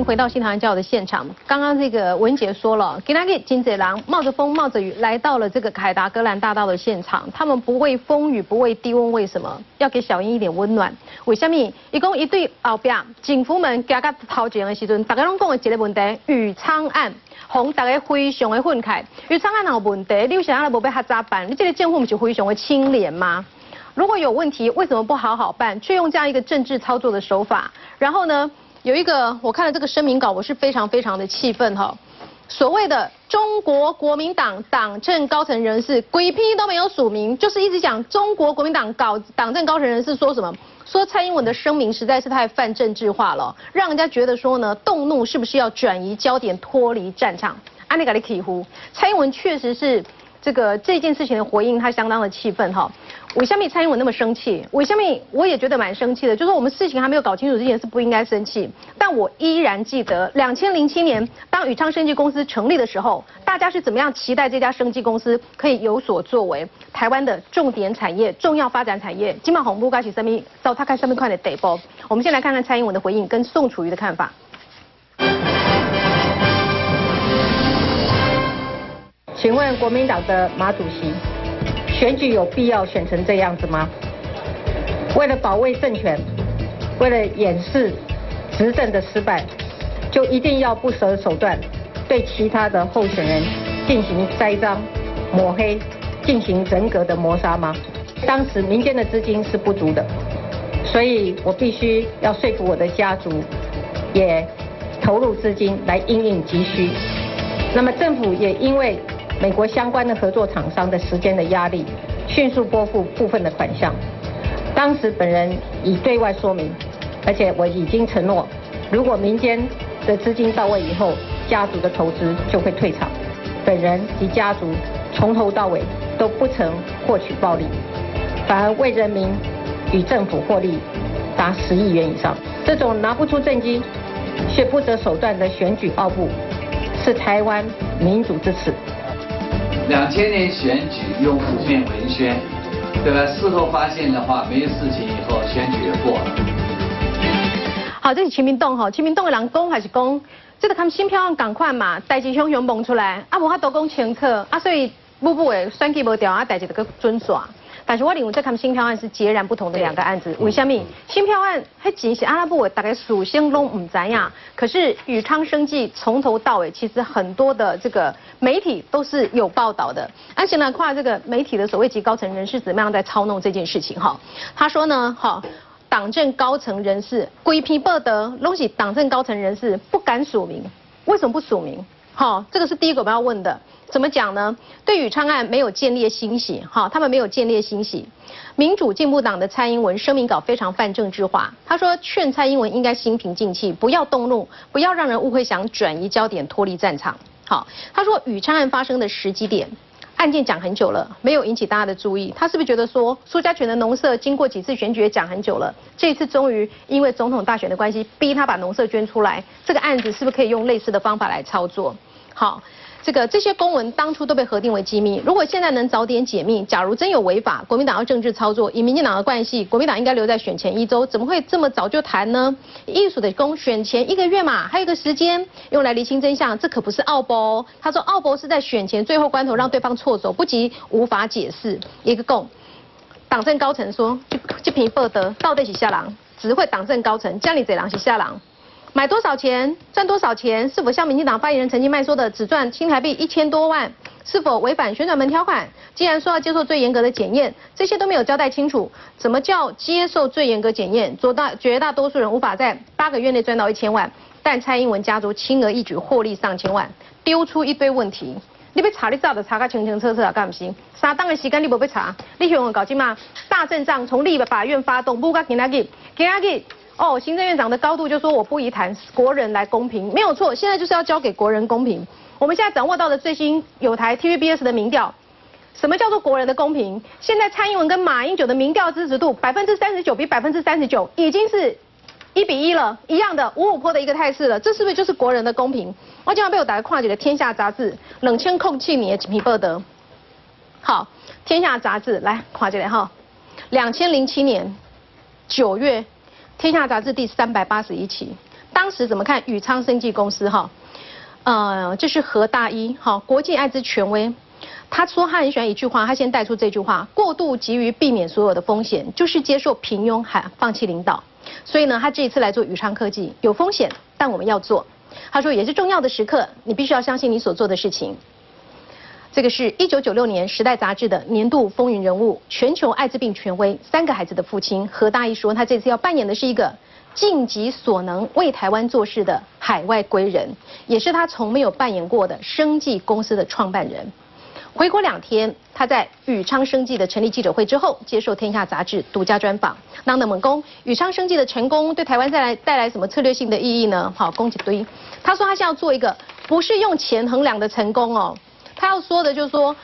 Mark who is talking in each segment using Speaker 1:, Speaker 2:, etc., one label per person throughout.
Speaker 1: 您回到新台湾教的现场。刚刚这个文杰说了，给他给金贼狼冒着风冒着雨来到了这个凯达格兰大道的现场。他们不畏风雨，不畏低温，为什么要给小英一点温暖？为什么？一共一对后边警服们加个头前的时阵，大家拢讲的一个问题：宇昌案，红大家非常的愤慨。宇昌案有问题，你为啥无被他咋办？你这个政府不是非常的清廉吗？如果有问题，为什么不好好办，却用这样一个政治操作的手法？然后呢？有一个，我看了这个声明稿，我是非常非常的气愤哈。所谓的中国国民党党政高层人士，鬼屁都没有署名，就是一直讲中国国民党搞党政高层人士说什么，说蔡英文的声明实在是太泛政治化了，让人家觉得说呢，动怒是不是要转移焦点，脱离战场？安尼格里起呼，蔡英文确实是这个这件事情的回应，他相当的气愤哈。为什么蔡英文那么生气？为什么我也觉得蛮生气的？就是我们事情还没有搞清楚之前是不应该生气。但我依然记得，两千零七年当宇昌生技公司成立的时候，大家是怎么样期待这家生技公司可以有所作为？台湾的重点产业、重要发展产业，金马红布开始生命照他开生命快的得波。我们先来看看蔡英文的回应跟宋楚瑜的看法。请问国民党的马主席？选举有必要选成这样子吗？为了保卫政权，为了掩饰执政的失败，就一定要不择手段对其他的候选人进行栽赃、抹黑，进行人格的磨杀吗？当时民间的资金是不足的，所以我必须要说服我的家族，也投入资金来应应急需。那么政府也因为。美国相关的合作厂商的时间的压力，迅速拨付部分的款项。当时本人已对外说明，而且我已经承诺，如果民间的资金到位以后，家族的投资就会退场。本人及家族从头到尾都不曾获取暴利，反而为人民与政府获利达十亿元以上。这种拿不出政绩却不择手段的选举奥布，是台湾民主之耻。
Speaker 2: 两千年选举用负面文宣，对吧？事后发现的话，没事情以后选举也过了。
Speaker 1: 好，这是清明洞哈，清明洞的人讲还是讲，这个他们新票案赶快嘛，代志汹汹蹦出来，啊无法都讲清楚，啊所以步步诶选举无掉，啊代志就个准耍。但是我认为这他们新票案是截然不同的两个案子。为什么？新票案还只是阿拉伯大概属性拢唔知呀。可是宇昌生计从头到尾，其实很多的这个媒体都是有报道的。而且呢，跨这个媒体的所谓级高层人士怎么样在操弄这件事情？哈，他说呢，哈，党政高层人士规批报得，拢是党政高层人士不敢署名，为什么不署名？好，这个是第一个我们要问的。怎么讲呢？对宇昌案没有建立欣喜，哈，他们没有建立欣喜。民主进步党的蔡英文声明稿非常泛政治化，他说劝蔡英文应该心平静气，不要动怒，不要让人误会想转移焦点脱离战场。好，他说宇昌案发生的时机点，案件讲很久了，没有引起大家的注意。他是不是觉得说苏家权的农舍经过几次选举也讲很久了，这一次终于因为总统大选的关系，逼他把农舍捐出来，这个案子是不是可以用类似的方法来操作？好。这个这些公文当初都被核定为机密，如果现在能早点解密，假如真有违法，国民党要政治操作，以民进党的关系，国民党应该留在选前一周，怎么会这么早就谈呢？艺术的公选前一个月嘛，还有一个时间用来厘清真相，这可不是奥博。他说奥博是在选前最后关头让对方错走，不及无法解释。一个共党政高层说，这批报得到底是下狼，只会党政高层家里这狼是下狼。买多少钱赚多少钱？是否像民进党发言人陈金麦说的，只赚新台币一千多万？是否违反旋转门条款？既然说要接受最严格的检验，这些都没有交代清楚，怎么叫接受最严格检验？做大绝大多数人无法在八个月内赚到一千万，但蔡英文家族轻而易举获利上千万，丢出一堆问题。你被查，你早就查个清清楚楚啊，干不行？三档的时间你无被查，你希望搞金嘛？大阵仗从立法院发动，不甲今仔日，今仔日。哦，行政院长的高度就说我不宜谈国人来公平，没有错，现在就是要交给国人公平。我们现在掌握到的最新有台 TVBS 的民调，什么叫做国人的公平？现在蔡英文跟马英九的民调支持度百分之三十九比百分之三十九，已经是一比一了，一样的五五坡的一个态势了。这是不是就是国人的公平？我经常被我打开跨界的《天下》杂志冷清空气你的皮报德。好，《天下》杂志来跨界哈，两千零七年九月。天下杂志第三百八十一期，当时怎么看宇昌生技公司哈？呃，这是何大一，哈，国际艾滋权威。他说他很喜欢一句话，他先带出这句话：过度急于避免所有的风险，就是接受平庸，还放弃领导。所以呢，他这一次来做宇昌科技，有风险，但我们要做。他说也是重要的时刻，你必须要相信你所做的事情。这个是一九九六年《时代》杂志的年度风云人物，全球艾滋病权威，三个孩子的父亲何大一说，他这次要扮演的是一个尽己所能为台湾做事的海外归人，也是他从没有扮演过的生计公司的创办人。回国两天，他在宇昌生技的成立记者会之后，接受《天下》杂志独家专访。那那么公宇昌生技的成功对台湾带来带来什么策略性的意义呢？好，恭喜堆。他说他是要做一个不是用钱衡量的成功哦，他要说的就是说，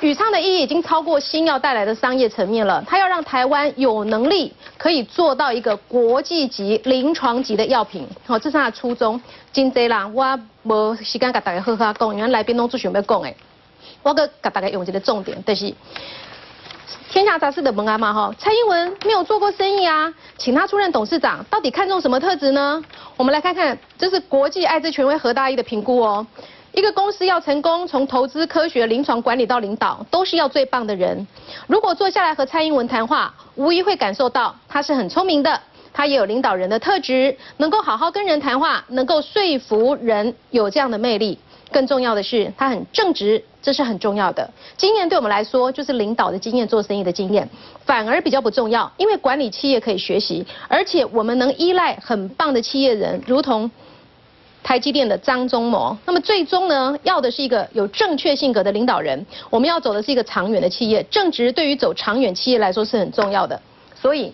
Speaker 1: 宇昌的意义已经超过新药带来的商业层面了。他要让台湾有能力可以做到一个国际级、临床级的药品。好，这是他的初衷。今天啦，我无时间跟大家好好讲，原来宾拢最想要讲诶。我个给大家用这个重点，但是天下杂志的文案嘛哈，蔡英文没有做过生意啊，请他出任董事长，到底看中什么特质呢？我们来看看，这是国际艾滋权威何大一的评估哦。一个公司要成功，从投资、科学、临床管理到领导，都是要最棒的人。如果坐下来和蔡英文谈话，无疑会感受到他是很聪明的，他也有领导人的特质，能够好好跟人谈话，能够说服人，有这样的魅力。更重要的是，他很正直，这是很重要的。经验对我们来说，就是领导的经验、做生意的经验，反而比较不重要。因为管理企业可以学习，而且我们能依赖很棒的企业人，如同台积电的张忠谋。那么最终呢，要的是一个有正确性格的领导人。我们要走的是一个长远的企业，正直对于走长远企业来说是很重要的。所以。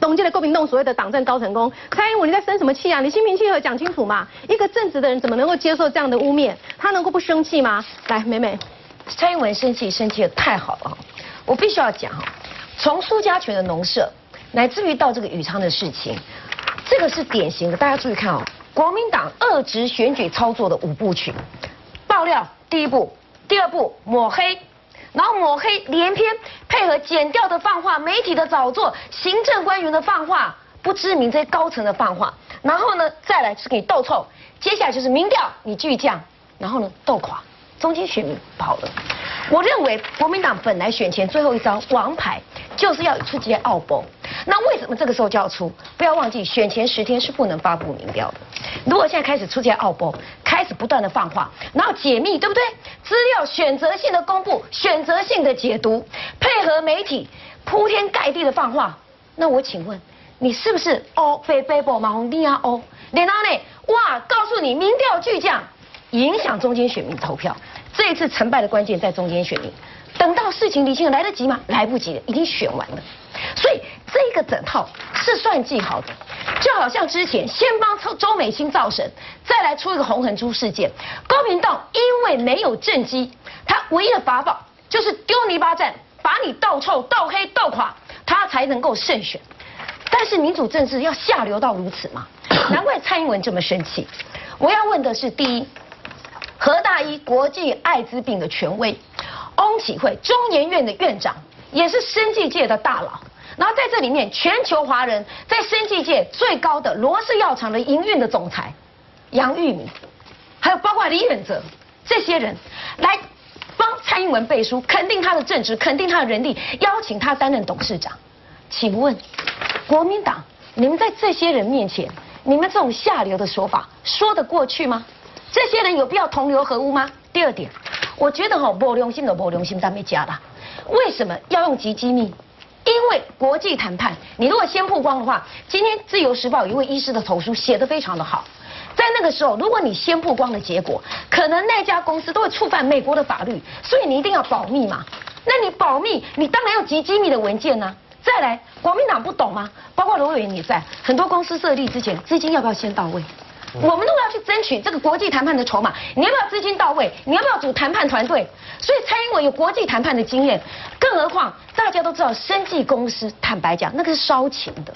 Speaker 1: 董建的郭明栋所谓的党政高成功，蔡英文你在生什么气啊？你心平气和讲清楚嘛！一个正直的人怎么能够接受这样的污蔑？他能够不生气吗？来，美美，
Speaker 3: 蔡英文生气，生气的太好了！我必须要讲哈，从苏家权的农舍，乃至于到这个宇昌的事情，这个是典型的。大家注意看哦，国民党恶职选举操作的五部曲：爆料第一步，第二步抹黑。然后抹黑连篇，配合剪掉的放话，媒体的炒作，行政官员的放话，不知名这些高层的放话，然后呢，再来是给你斗臭，接下来就是民调你巨降，然后呢斗垮，中间选民跑了。我认为国民党本来选前最后一招王牌，就是要出这些奥博。那为什么这个时候就要出？不要忘记，选前十天是不能发布民调的。如果现在开始出这些奥博，开始不断的放话，然后解密，对不对？资料选择性的公布，选择性的解读，配合媒体铺天盖地的放话，那我请问，你是不是哦非非不马红利啊哦？然后呢？哇，告诉你，民调巨降，影响中间选民投票。这一次成败的关键在中间选民。等到事情理清，来得及吗？来不及了，已经选完了。所以这个整套是算计好的，就好像之前先帮周周美青造神，再来出一个红痕珠事件。高明道因为没有政绩，他唯一的法宝就是丢泥巴战，把你斗臭、斗黑、斗垮，他才能够胜选。但是民主政治要下流到如此吗？难怪蔡英文这么生气。我要问的是，第一，何大一国际艾滋病的权威。翁启惠，中研院的院长，也是生技界的大佬。然后在这里面，全球华人在生技界最高的罗氏药厂的营运的总裁杨玉敏，还有包括李远哲这些人，来帮蔡英文背书，肯定他的政治，肯定他的人力，邀请他担任董事长。请问国民党，你们在这些人面前，你们这种下流的说法说得过去吗？这些人有必要同流合污吗？第二点。我觉得哈，无良心的无良心，咱没加啦。为什么要用极机密？因为国际谈判，你如果先曝光的话，今天自由时报有一位医师的投书写得非常的好。在那个时候，如果你先曝光的结果，可能那家公司都会触犯美国的法律，所以你一定要保密嘛。那你保密，你当然要极机密的文件呢。再来，国民党不懂吗？包括罗委员也在，很多公司设立之前，资金要不要先到位？我们都要去争取这个国际谈判的筹码，你要不要资金到位？你要不要组谈判团队？所以蔡英文有国际谈判的经验，更何况大家都知道，生技公司坦白讲，那个是烧钱的，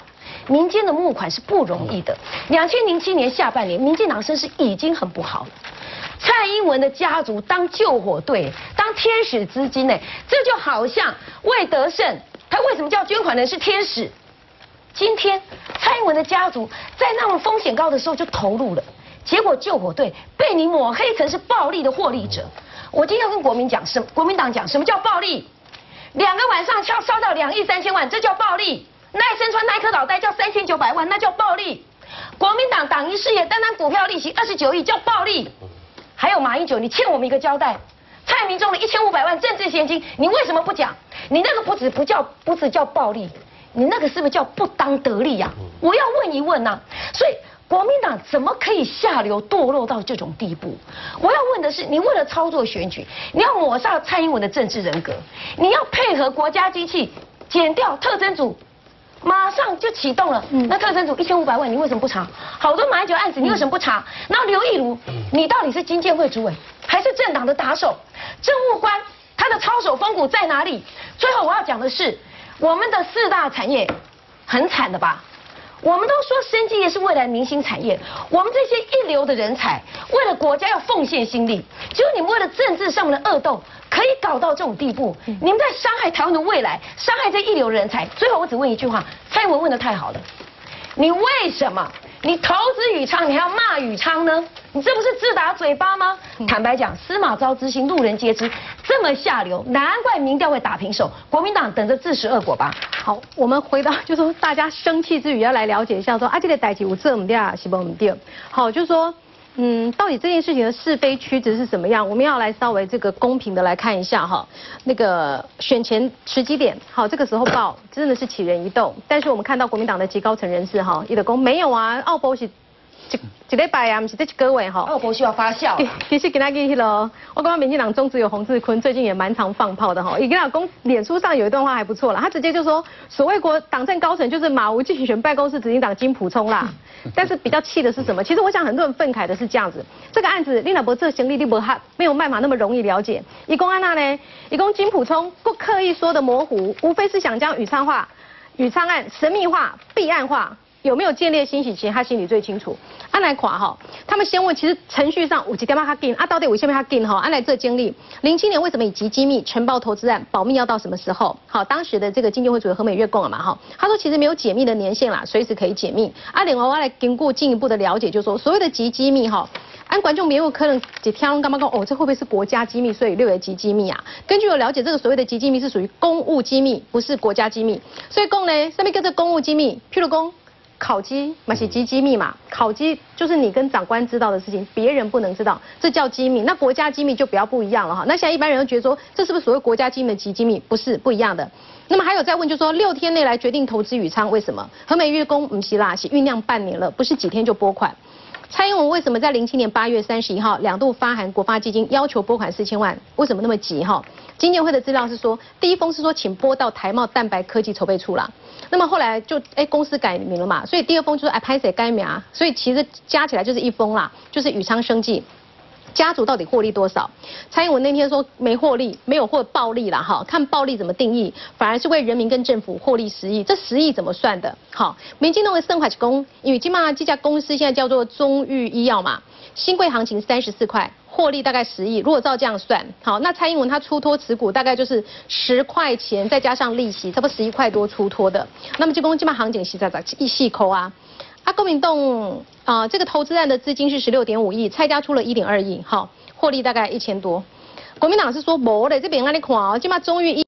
Speaker 3: 民间的募款是不容易的。两千零七年下半年，民进党声势已经很不好，蔡英文的家族当救火队，当天使资金呢，这就好像魏德胜，他为什么叫捐款人是天使？今天。蔡英文的家族在那种风险高的时候就投入了，结果救火队被你抹黑成是暴利的获利者。我今天要跟国民讲什国民党讲什么叫暴利？两个晚上烧烧到两亿三千万，这叫暴利。赖声川耐克脑袋叫三千九百万，那叫暴利。国民党党营事业单单股票利息二十九亿叫暴利。还有马英九，你欠我们一个交代。蔡明忠的一千五百万政治现金，你为什么不讲？你那个不止不叫不止叫暴利，你那个是不是叫不当得利呀？我要问一问呐。所以国民党怎么可以下流堕落到这种地步？我要问的是，你为了操作选举，你要抹杀蔡英文的政治人格，你要配合国家机器减掉特征组。马上就启动了。那特征组一千五百万，你为什么不查？好多马英九案子，你为什么不查？然后刘义儒，你到底是金建会主委，还是政党的打手？政务官他的操守风骨在哪里？最后我要讲的是，我们的四大产业很惨的吧？我们都说生技业是未来明星产业，我们这些一流的人才，为了国家要奉献心力，结果你们为了政治上面的恶斗，可以搞到这种地步，你们在伤害台湾的未来，伤害这一流人才。最后我只问一句话，蔡英文问的太好了，你为什么？你投资宇昌，你还要骂宇昌呢？你这不是自打嘴巴吗？坦白讲，司马昭之心，路人皆知，这么下流，难怪民调会打平手。国民党等着自食恶果吧。
Speaker 1: 好，我们回到就说大家生气之余要来了解一下，说啊这个代志有这么掉，是不唔掉？好，就说。嗯，到底这件事情的是非曲直是什么样？我们要来稍微这个公平的来看一下哈。那个选前时机点，好，这个时候报真的是起人一动。但是我们看到国民党的极高层人士哈，一德公没有啊，奥博是。一一礼拜啊，不是这各位哈。
Speaker 3: 哦，不需要发酵。
Speaker 1: 其实今仔日去咯，我刚刚民进党中只有洪志坤，最近也蛮常放炮的哈。伊跟老公脸书上有一段话还不错啦，他直接就说，所谓国党政高层就是马无竞选办公室执行长金普聪啦。但是比较气的是什么？其实我想很多人愤慨的是这样子，这个案子林老伯这行李立伯他没有办法那么容易了解。以公安娜呢？以公金普聪不刻意说的模糊，无非是想将宇昌化、宇昌案神秘化、弊案化。有没有建立欣喜其实他心里最清楚。安来垮哈，他们先问，其实程序上五级电话他给啊，到底为什么他给哈？安来这经历，零七年为什么以极机密承包投资案保密要到什么时候？好，当时的这个经济会主任何美月供了嘛哈？他说其实没有解密的年限啦，随时可以解密。阿另外我来经过进一步的了解，就说所谓的极机密哈，按观众没有可能只听刚刚讲哦，这会不会是国家机密？所以略为极机密啊。根据我了解，这个所谓的极机密是属于公务机密，不是国家机密。所以公呢，上面跟着公务机密，譬如公。考机嘛是机机密嘛，考机就是你跟长官知道的事情，别人不能知道，这叫机密。那国家机密就比较不一样了哈。那现在一般人都觉得说，这是不是所谓国家机密的机机密？不是，不一样的。那么还有再问，就说六天内来决定投资宇昌，为什么？和美月供唔是啦，是酝酿半年了，不是几天就拨款。蔡英文为什么在零七年八月三十一号两度发函国发基金，要求拨款四千万？为什么那么急哈？金建会的资料是说，第一封是说请拨到台茂蛋白科技筹备处啦。那么后来就哎公司改名了嘛，所以第二封就是哎拍谁该名啊，所以其实加起来就是一封啦，就是宇昌生技家族到底获利多少？蔡英文那天说没获利，没有获暴利啦哈，看暴利怎么定义，反而是为人民跟政府获利十亿，这十亿怎么算的？好，民进党的生华公，因为起码这家公司现在叫做中裕医药嘛，新贵行情三十四块。获利大概十亿，如果照这样算，好，那蔡英文他出脱持股大概就是十块钱，再加上利息，差不多十一块多出脱的。那么这公基本行情是在在一细抠啊。啊，高明栋啊，这个投资案的资金是十六点五亿，蔡家出了一点二亿，好，获利大概一千多。国民党是说没的，这边让你看哦，起码终于一。